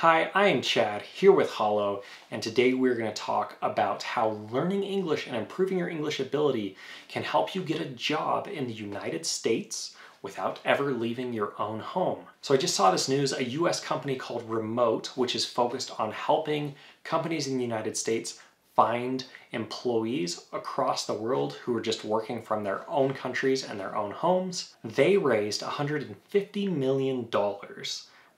Hi, I am Chad, here with Hallo, and today we're going to talk about how learning English and improving your English ability can help you get a job in the United States without ever leaving your own home. So I just saw this news, a US company called Remote, which is focused on helping companies in the United States find employees across the world who are just working from their own countries and their own homes. They raised $150 million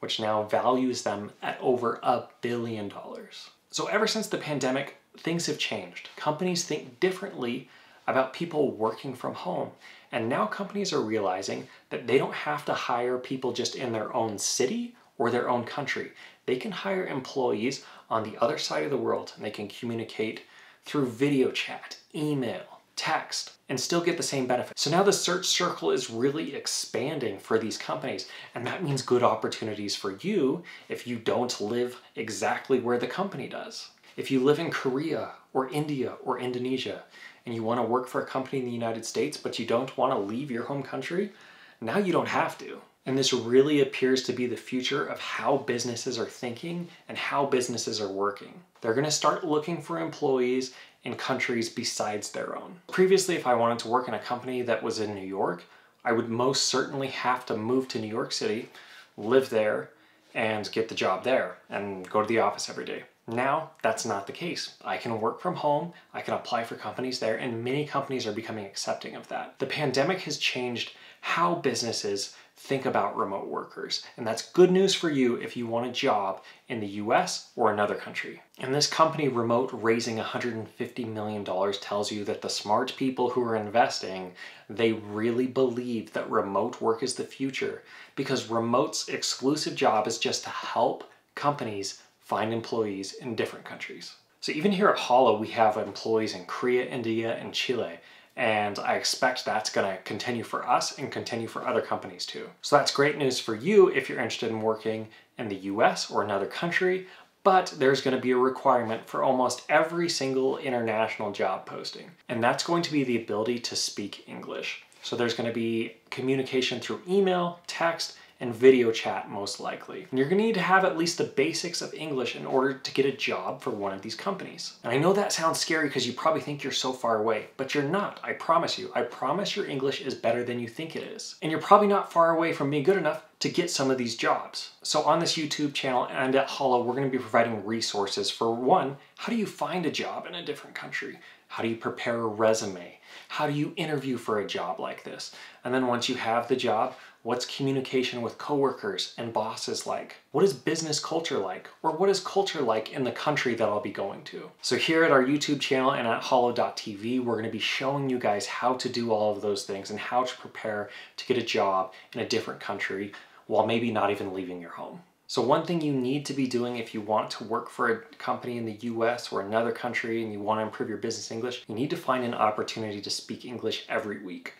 which now values them at over a billion dollars. So ever since the pandemic, things have changed. Companies think differently about people working from home. And now companies are realizing that they don't have to hire people just in their own city or their own country. They can hire employees on the other side of the world and they can communicate through video chat, email, text and still get the same benefit. So now the search circle is really expanding for these companies and that means good opportunities for you if you don't live exactly where the company does. If you live in Korea or India or Indonesia and you want to work for a company in the United States but you don't want to leave your home country, now you don't have to. And this really appears to be the future of how businesses are thinking and how businesses are working. They're going to start looking for employees in countries besides their own. Previously, if I wanted to work in a company that was in New York, I would most certainly have to move to New York City, live there, and get the job there and go to the office every day. Now, that's not the case. I can work from home, I can apply for companies there, and many companies are becoming accepting of that. The pandemic has changed how businesses think about remote workers. And that's good news for you if you want a job in the US or another country. And this company, Remote, raising $150 million tells you that the smart people who are investing, they really believe that remote work is the future because Remote's exclusive job is just to help companies find employees in different countries. So even here at Hallo, we have employees in Korea, India, and Chile and I expect that's going to continue for us and continue for other companies too. So that's great news for you if you're interested in working in the US or another country, but there's going to be a requirement for almost every single international job posting, and that's going to be the ability to speak English. So there's going to be communication through email, text, and video chat most likely. And you're gonna need to have at least the basics of English in order to get a job for one of these companies. And I know that sounds scary because you probably think you're so far away, but you're not, I promise you. I promise your English is better than you think it is. And you're probably not far away from being good enough to get some of these jobs. So on this YouTube channel and at Hallo, we're gonna be providing resources for one, how do you find a job in a different country? How do you prepare a resume? How do you interview for a job like this? And then once you have the job, What's communication with coworkers and bosses like? What is business culture like? Or what is culture like in the country that I'll be going to? So here at our YouTube channel and at hallo.tv, we're gonna be showing you guys how to do all of those things and how to prepare to get a job in a different country while maybe not even leaving your home. So one thing you need to be doing if you want to work for a company in the US or another country and you want to improve your business English, you need to find an opportunity to speak English every week.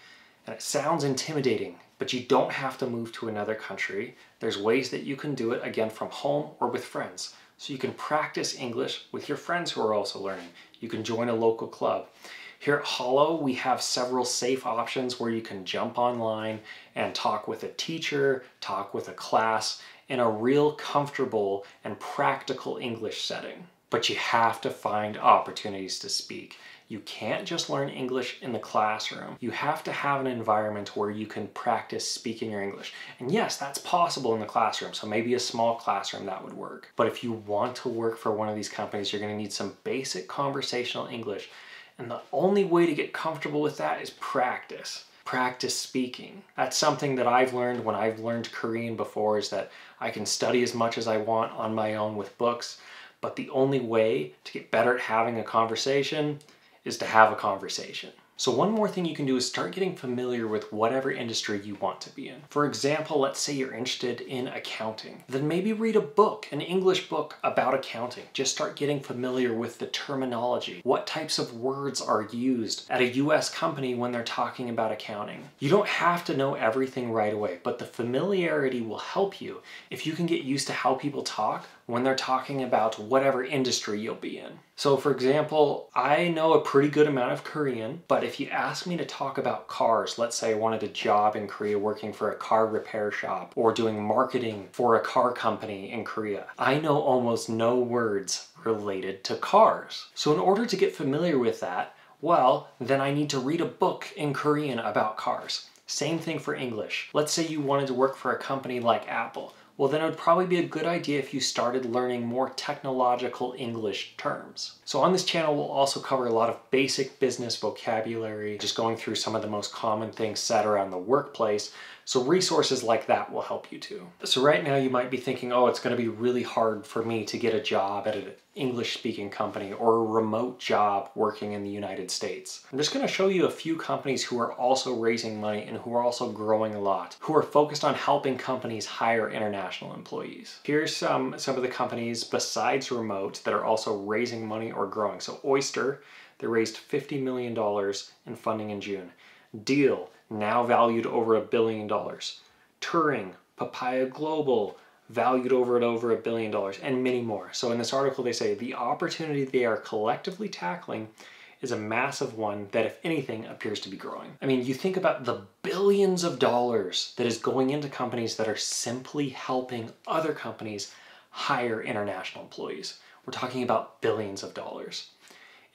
And it sounds intimidating, but you don't have to move to another country. There's ways that you can do it, again, from home or with friends. So you can practice English with your friends who are also learning. You can join a local club. Here at Hallo, we have several safe options where you can jump online and talk with a teacher, talk with a class in a real comfortable and practical English setting. But you have to find opportunities to speak. You can't just learn English in the classroom. You have to have an environment where you can practice speaking your English. And yes, that's possible in the classroom. So maybe a small classroom that would work. But if you want to work for one of these companies, you're gonna need some basic conversational English. And the only way to get comfortable with that is practice practice speaking. That's something that I've learned when I've learned Korean before is that I can study as much as I want on my own with books, but the only way to get better at having a conversation is to have a conversation. So one more thing you can do is start getting familiar with whatever industry you want to be in. For example, let's say you're interested in accounting. Then maybe read a book, an English book about accounting. Just start getting familiar with the terminology. What types of words are used at a US company when they're talking about accounting? You don't have to know everything right away, but the familiarity will help you if you can get used to how people talk when they're talking about whatever industry you'll be in. So for example, I know a pretty good amount of Korean, but if you ask me to talk about cars, let's say I wanted a job in Korea working for a car repair shop or doing marketing for a car company in Korea, I know almost no words related to cars. So in order to get familiar with that, well, then I need to read a book in Korean about cars. Same thing for English. Let's say you wanted to work for a company like Apple well then it would probably be a good idea if you started learning more technological English terms. So on this channel we'll also cover a lot of basic business vocabulary, just going through some of the most common things said around the workplace, so resources like that will help you too. So right now you might be thinking, oh, it's gonna be really hard for me to get a job at an English speaking company or a remote job working in the United States. I'm just gonna show you a few companies who are also raising money and who are also growing a lot, who are focused on helping companies hire international employees. Here's some, some of the companies besides remote that are also raising money or growing. So Oyster, they raised $50 million in funding in June. Deel, now valued over a billion dollars. Turing, Papaya Global, valued over and over a billion dollars, and many more. So in this article, they say the opportunity they are collectively tackling is a massive one that, if anything, appears to be growing. I mean, you think about the billions of dollars that is going into companies that are simply helping other companies hire international employees. We're talking about billions of dollars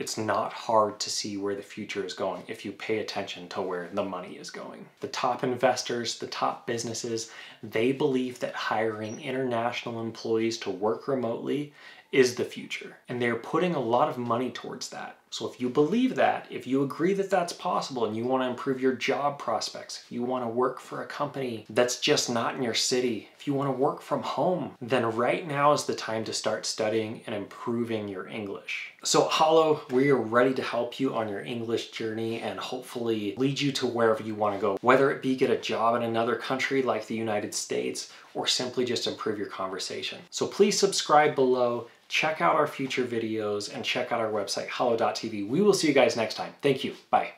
it's not hard to see where the future is going if you pay attention to where the money is going. The top investors, the top businesses, they believe that hiring international employees to work remotely is the future. And they're putting a lot of money towards that. So if you believe that, if you agree that that's possible and you want to improve your job prospects, if you want to work for a company that's just not in your city, if you want to work from home, then right now is the time to start studying and improving your English. So Hallo, we are ready to help you on your English journey and hopefully lead you to wherever you want to go, whether it be get a job in another country like the United States or simply just improve your conversation. So please subscribe below check out our future videos and check out our website, hallo.tv. We will see you guys next time. Thank you. Bye.